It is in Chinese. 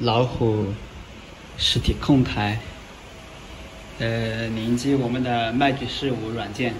老虎实体控台，呃，连接我们的麦局事务软件。